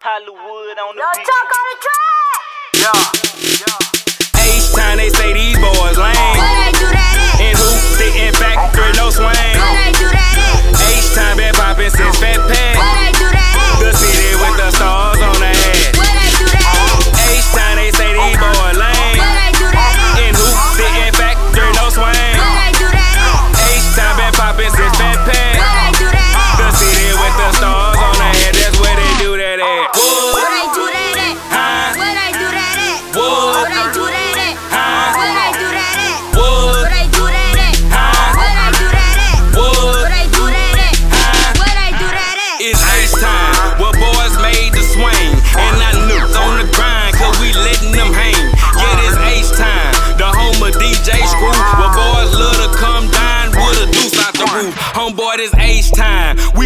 Hollywood on the Yo, beat. talk on the track. Yeah. H-Time, they say these boys lame.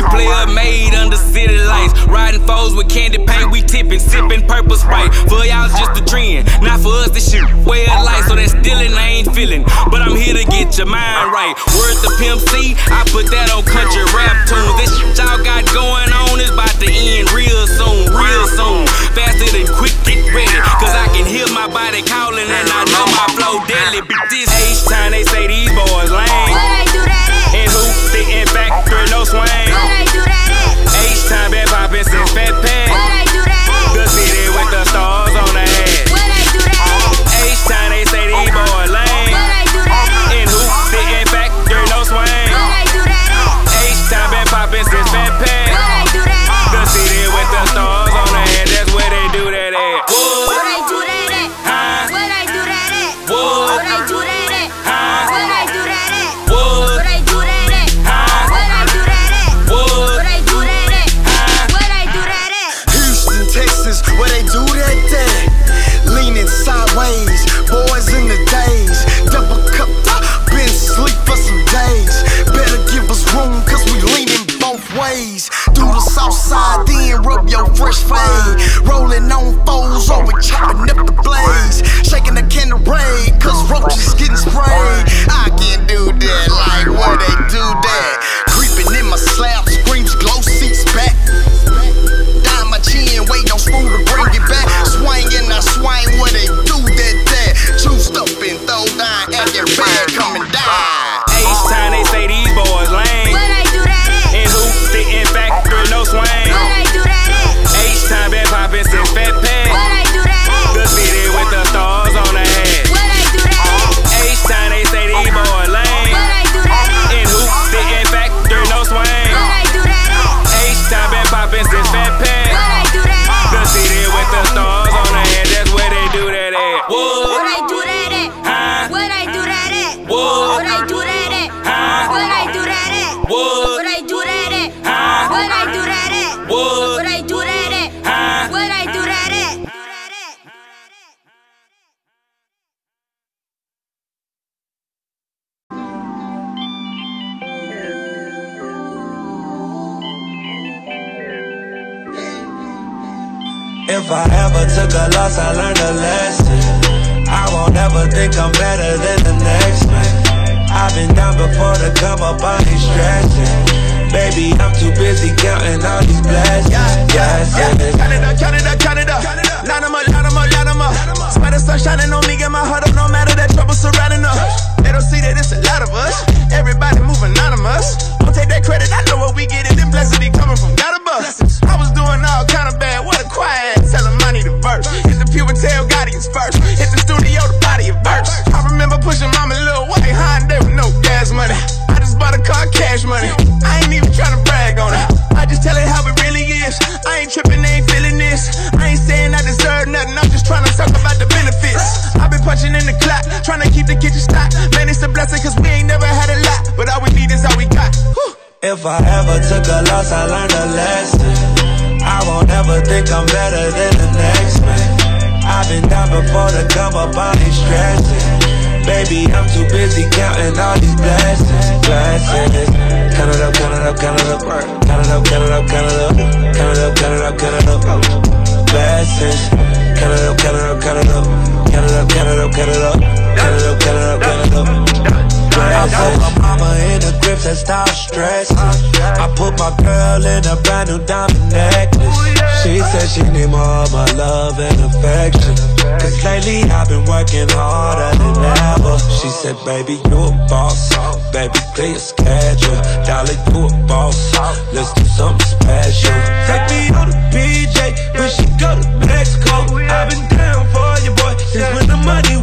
Time. We play a maid under city lights. Riding foes with candy paint, we tipping, sipping purple sprite. For y'all, it's just a trend. Not for us, this shit way of life. So that stealing, I ain't feeling. But I'm here to get your mind right. Word to Pimp C, I put that on country rap tunes. This shit y'all got going on is about to end real soon, real soon. Faster than quick, get ready. Cause I can hear my body calling and I know my flow deadly. But this H time, they say these boys lame swing. H-time, bad poppin', since fat If I ever took a loss, I learned a lesson. I won't ever think I'm better than the next man. I've been down before to come up, I ain't stressing. Baby, I'm too busy counting all these blessings. blessings. Count it up, count it up, count it up. Line 'em up, line 'em up, line 'em up. Spot the sun shining on me, get my heart up, no matter that trouble surrounding us. They don't see that it's a lot of us. Everybody move anonymous. Don't take that credit, I know what we get it. Them blessings be coming from God above. I was doing all kind of bad, what a quiet. Tell 'em I need a verse. Hit the and tell Guardians first. Won't think I'm better than the next man. I've been down before to come up, I ain't stressing. Baby, I'm too busy counting all these blessings, blessings. Count it up, count it up, count it up, count it up, count it up, count it up, count it up, count it up, count it up, blessings. Count it up, count it up, count it up, count it up, count it up, count it up, count it up, count it up, count it up. I put my mama in the grips and stop stressing. I put my girl in a brand new diamond necklace. She said she need more of my love and affection. Cause lately I've been working harder than ever. She said, baby, you a boss. Baby, clear your schedule. Dollar, you a boss. Let's do something special. Take me on the PJ. We should go to Mexico. I've been down for you, boy. Since when the money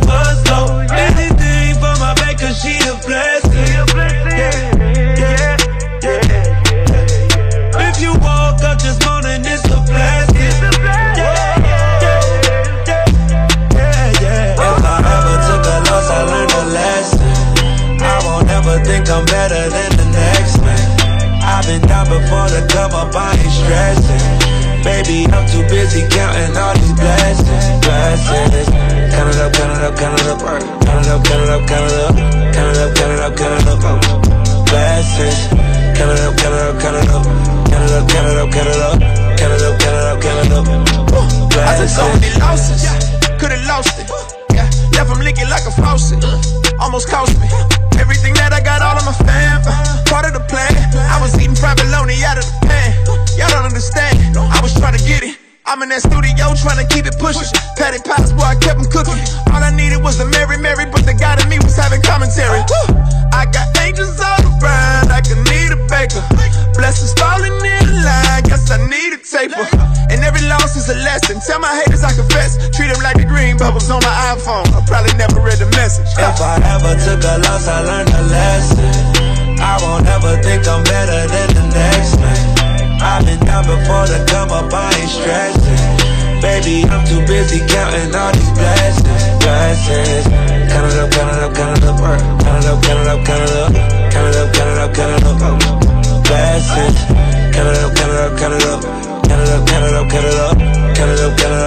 too busy counting all these blessings, blessings. Count it up, count it up, count it up, count it up, count it up, count it up, count it up, count it up, count it up, blessings. Count it up, count it up, count it up, count it up, count it up, count it up, count it up, count it up, count it up, I so many blessings. losses, could've lost it. Yeah, left him leaking like a faucet. Almost cost me everything that I got, all of my fam. Part of the plan. I'm in that studio trying to keep it pushing. Patty pies, boy, I kept them cooking. All I needed was a Mary Mary, but the guy in me was having commentary. I got angels all around, I can need a baker. Blessings falling in line, guess I need a taper. And every loss is a lesson. Tell my haters I confess. Treat them like the green bubbles on my iPhone. I probably never read the message. If I ever took a loss, I learned a lesson. I won't ever think I'm better than the next man. I've been down before the come up, I ain't stressing. Baby, I'm too busy counting all these blessings, blessings. Count it up, count it up, count it up, count it up, count it up, count it up, count it up, count it up, count it up, blessings. Count it up, count it up, count it up, count it up, count it up, count it up, count it up, count it up,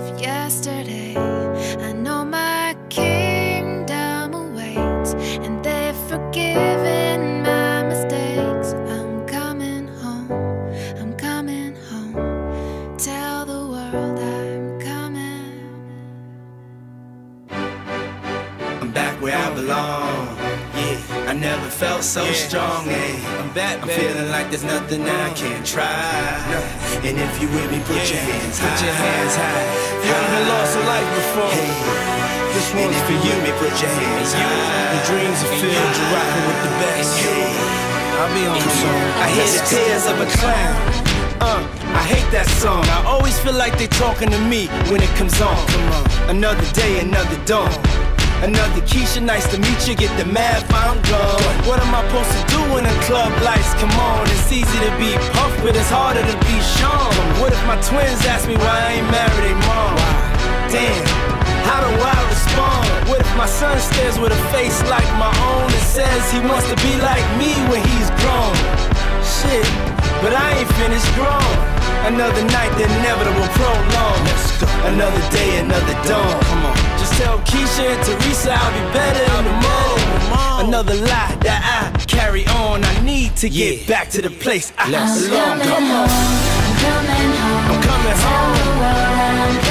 never felt so strong. Yeah, I'm back. I'm feeling like there's nothing I can't try. And if you with me, put your hands high. Put your hands high. You haven't lost a life before. This one's for you. Me, put your hands high. Your dreams are filled. You're rocking with the best. I'll be on song. I hear the tears of a clown. Uh, I hate that song. I always feel like they're talking to me when it comes on. Come on. Another day, another dawn. Another Keisha, nice to meet you. Get the math, I'm gone. What am I supposed to do when the club lights come on? It's easy to be Puff, but it's harder to be Sean. What if my twins ask me why I ain't married their mom? Damn, how do I respond? What if my son stares with a face like my own and says he wants to be like me when he's grown? Shit, but I ain't finished grown. Another night, the inevitable prolong. Another day, another dawn. Come on. Just tell Keisha and Teresa I'll be better in the morning. Another lie that I carry on. I need to get back to the place I belong. Come on. I'm coming home. I'm coming Tell the world I'm coming home.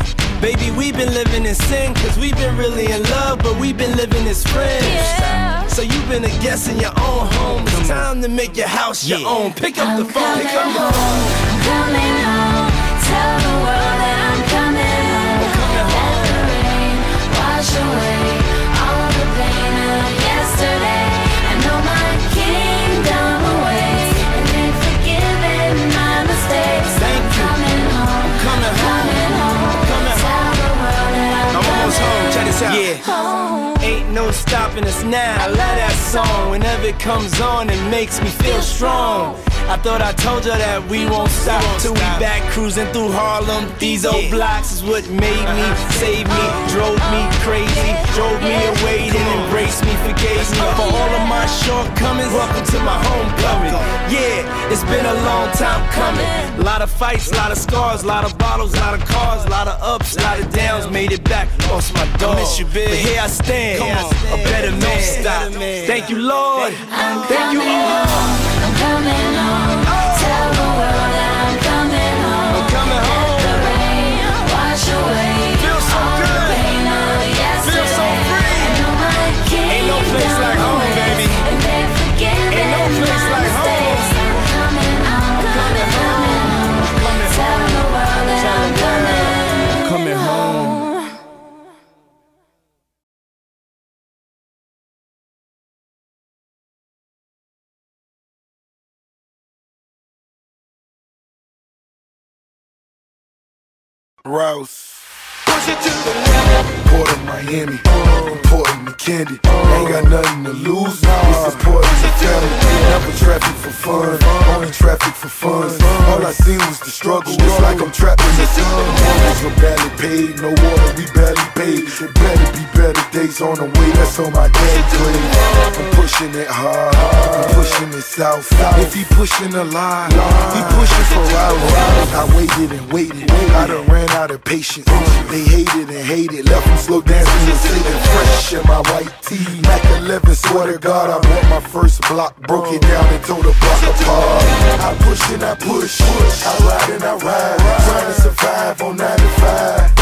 Baby, we've been living in sin, cause we've been really in love, but we've been living as friends. Yeah. So you've been a guest in your own home. It's time to make your house your own. Pick up the I'm phone, coming pick up the home. phone. I'm coming home. Tell the world stopping us now. I love that song. Whenever it comes on, it makes me feel strong. I thought I told you that we won't stop till we back cruising through Harlem. These old blocks is what made me, saved me, drove me crazy, drove me away, then embraced me, forgave me for all of my shortcomings. Welcome to my homecoming. Yeah, it's been a long time coming. A lot of fights, a lot of scars, a lot of bottles, a lot of cars, a lot of ups, a lot of downs. Made it back, lost my dog. Miss you, big. But here I stand, a better man. Stop. Thank you, Lord. Thank you, Lord. I'm coming home. Rouse. Port of Miami, important to Candy. Ain't got nothing to lose. This is important to family. Never traffic for fun, only traffic for fun. All I seen was the struggle. It's like I'm trapped in the sun. Mortgage were barely paid, no water, we barely paid. It better be better days on the way. That's on my dad's grave. I'm pushing it hard, I'm pushing it south. If he pushing a lie, he pushing for hours. I waited and waited, I done ran out of patience. They hated and hated, left slow dancing and singing fresh in my white tee. Mac 11, swear to God, I bought my first block, broke it down and tore the block apart. I push and I push, I ride and I ride, trying to survive on 95.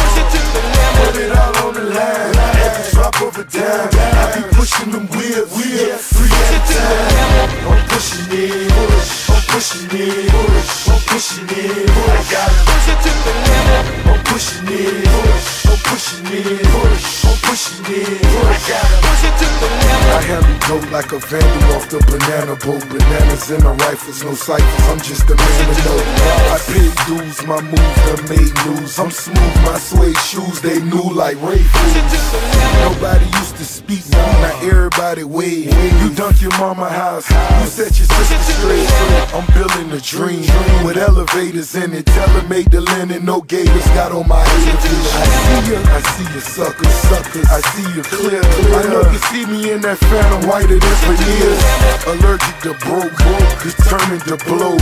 Put it all on the line, every drop of a dime. I be pushing them wheels, wheels, three at a time. I'm pushing it, push, pushing it, push, I'm pushing it, push. I gotta push it to the limit. I'm pushing it, push, I'm pushing it, push, it. I push it to the limit. I dope like a vandal off the banana boat. Bananas in the rifles, no ciphers. I'm just a man of note. I paid dues, my moves that made news. I'm smooth, my suede shoes, they new like Ray Nobody used to speak, now everybody wave. You dunk your mama house, you set your sister straight. I'm building a dream with elevators in it. Tell her make the linen, no gators got on my head. I see you, I see you suckers, suckers. I see you clear. I know you see me in that phantom whiter than veneers. Allergic to broke, broke, determined to blow.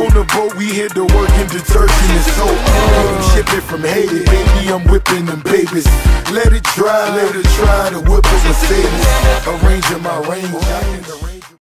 On the boat, we hit the work in detergent and soap. I'm shipping from Haiti, baby, I'm whipping them babies. Let it dry, let it try to whip a Mercedes. Arranging my range.